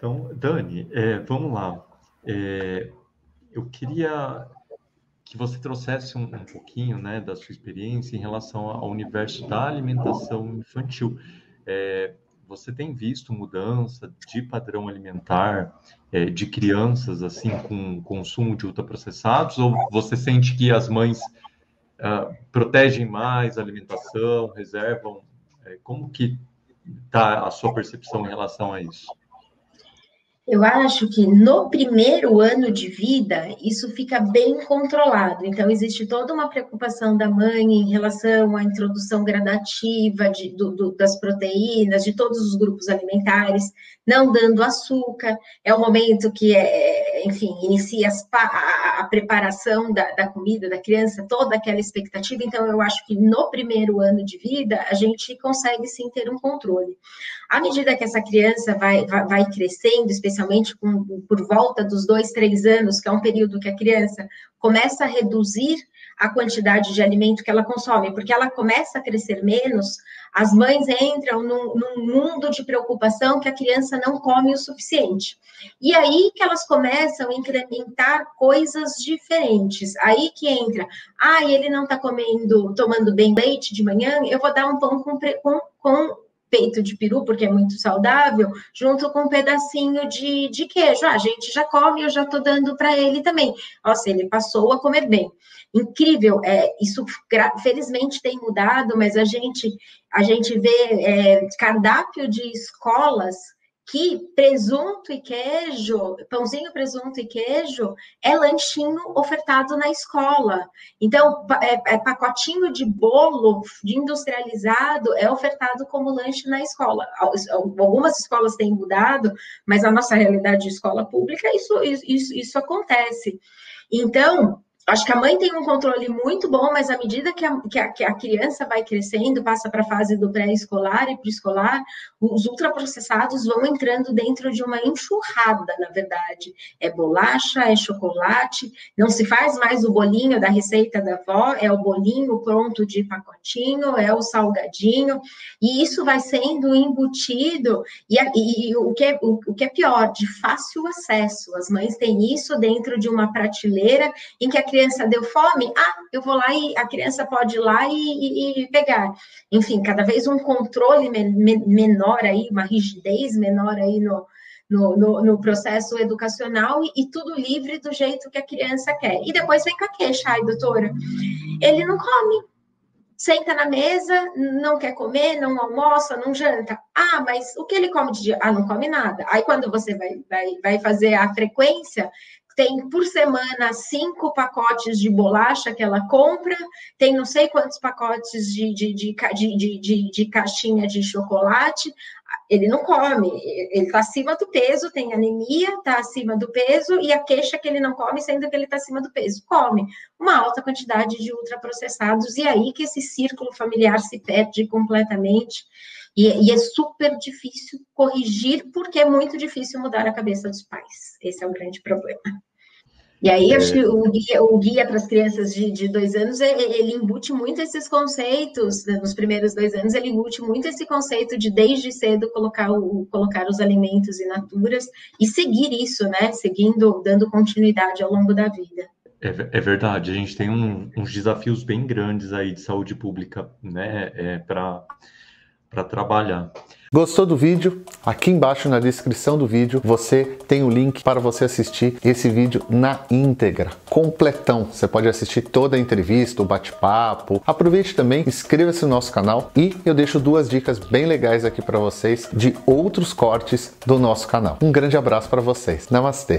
Então, Dani, é, vamos lá. É, eu queria que você trouxesse um, um, pouquinho né, da sua experiência em relação ao universo da alimentação infantil. É, você tem visto mudança de padrão alimentar é, de crianças assim com consumo de ultraprocessados ou você sente que as mães uh, protegem mais a alimentação, reservam? É, como que está a sua percepção em relação a isso? Eu acho que no primeiro ano de vida, isso fica bem controlado. Então, existe toda uma preocupação da mãe em relação à introdução gradativa de, do, do, das proteínas, de todos os grupos alimentares, não dando açúcar. É o momento que, é, enfim, inicia as, a, preparação da, da comida da criança, toda aquela expectativa. Então, eu acho que no primeiro ano de vida, a gente consegue sim ter um controle. À medida que essa criança vai, vai, vai crescendo, especialmente com, por volta dos dois, três anos, que é um período que a criança começa a reduzir a quantidade de alimento que ela consome, porque ela começa a crescer menos, as mães entram num, num, mundo de preocupação que a criança não come o suficiente. E aí que elas começam a incrementar coisas diferentes. Aí que entra, ah, ele não está comendo, tomando bem leite de manhã, eu vou dar um pão com, com, com peito de peru, porque é muito saudável, junto com um pedacinho de, de queijo. Ah, a gente já come, eu já estou dando para ele também. Nossa, ele passou a comer bem. Incrível, é, isso felizmente tem mudado, mas a gente, a gente vê é, cardápio de escolas que presunto e queijo, pãozinho, presunto e queijo, é lanchinho ofertado na escola. Então, é, é pacotinho de bolo de industrializado é ofertado como lanche na escola. Algumas escolas têm mudado, mas a nossa realidade de escola pública, isso, isso, isso acontece. Então, Acho que a mãe tem um controle muito bom, mas à medida que a, que a, que a criança vai crescendo, passa para a fase do pré-escolar e pré-escolar, os ultraprocessados vão entrando dentro de uma enxurrada, na verdade. É bolacha, é chocolate, não se faz mais o bolinho da receita da avó, é o bolinho pronto de pacotinho, é o salgadinho, e isso vai sendo embutido, e, e, o, que é, o, o que é pior, de fácil acesso. As mães têm isso dentro de uma prateleira em que a criança criança deu fome, ah, eu vou lá e a criança pode ir lá e, e, e pegar. Enfim, cada vez um controle me, me, menor aí, uma rigidez menor aí no, no, no, no, processo educacional e, e, tudo livre do jeito que a criança quer. E depois vem com a queixa, ai, doutora, ele não come. Senta na mesa, não quer comer, não almoça, não janta. Ah, mas o que ele come de dia? Ah, não come nada. Aí, quando você vai, vai, vai fazer a frequência, tem por semana cinco pacotes de bolacha que ela compra, tem não sei quantos pacotes de, de, de, de, de, de caixinha de chocolate. Ele não come, ele está acima do peso, tem anemia, está acima do peso, e a queixa que ele não come, sendo que ele está acima do peso. Come uma alta quantidade de ultraprocessados, e aí que esse círculo familiar se perde completamente. E, e, é super difícil corrigir, porque é muito difícil mudar a cabeça dos pais. Esse é o grande problema. E aí, é. acho que o guia, o guia para as crianças de, de dois anos, é, ele embute muito esses conceitos, né, nos primeiros dois anos, ele embute muito esse conceito de, desde cedo, colocar, o, colocar os alimentos in naturas e seguir isso, né? Seguindo, dando continuidade ao longo da vida. É, é verdade, a gente tem um, uns desafios bem grandes aí de saúde pública, né, é, para trabalhar. Gostou do vídeo? Aqui embaixo na descrição do vídeo você tem o link para você assistir esse vídeo na íntegra, completão. Você pode assistir toda a entrevista, o bate-papo. Aproveite também, inscreva-se no nosso canal e eu deixo duas dicas bem legais aqui para vocês de outros cortes do nosso canal. Um grande abraço para vocês. Namastê!